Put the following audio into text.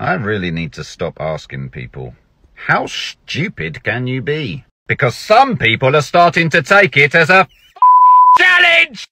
I really need to stop asking people, how stupid can you be? Because some people are starting to take it as a challenge!